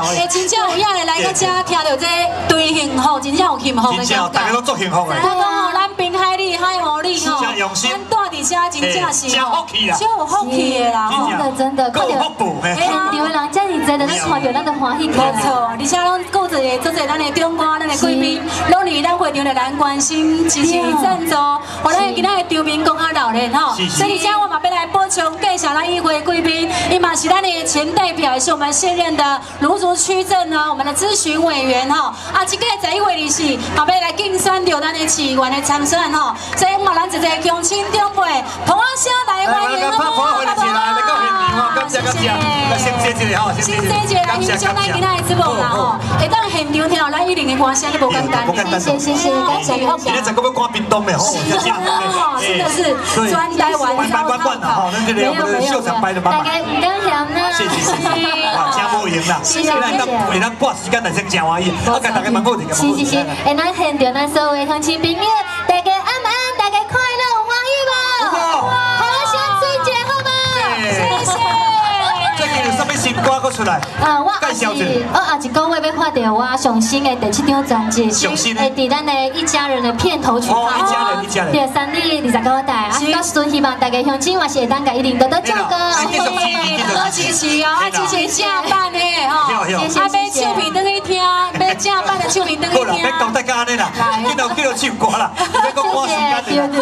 诶，真正有影的来到遮，听到这对幸福，真正有幸福的真正大家感。觉。都足幸福的。我讲吼，咱滨海里海湖里吼，咱住伫遮真正是嘿真福气啦真有福气的啦吼。真。的真的，够有福报，嘿嘿啊现场的人遮尔济，就咱看到咱就欢喜。没错，而且拢够侪做侪咱的中官、咱的贵宾，拢离咱会场的咱关心、支持、赞助，我咱今仔的场面更加热闹吼。是是所以今我嘛要来补充介绍咱议会贵宾，伊嘛是咱的前代表，也是我们现任的芦竹区政呢，我们的咨询委员吼。啊，这个第一月二十，嘛要来竞选着咱的市议员的参选吼。所以嘛，咱一个乡亲长谢谢谢，谢。一个吼，先生一个来欣赏咱今仔的节目啦吼，会当现场听到咱一零的歌声，都无简单。谢谢。谢谢，感谢。感谢。今天。整个要关冰冻的吼，是啊，真的是专台湾关关关关的吼，咱这个我们的秀场摆的满满。大家唔敢嫌啦。谢谢。谢谢，哇，真无闲啦，谢。谢谢。谢为咱拨时间来先真欢喜，我，甲大家问好一个。是是是，哎，咱现场咱所有的乡亲朋友，呃，我也是。我后一个月要发到我上新的第七张专辑，上伫咱的一家人的片头曲。哦一家人一家人对，三日二十九台，啊，到时阵希望大家乡亲嘛是会当甲一零多多照顾。哎继续支持继续多支持哦，啊，支持正版的吼，对对啊，买唱片登去听，买正版的唱片登去好啦，听。别交代甲安尼啦，今唱歌啦，别讲我时间的啦。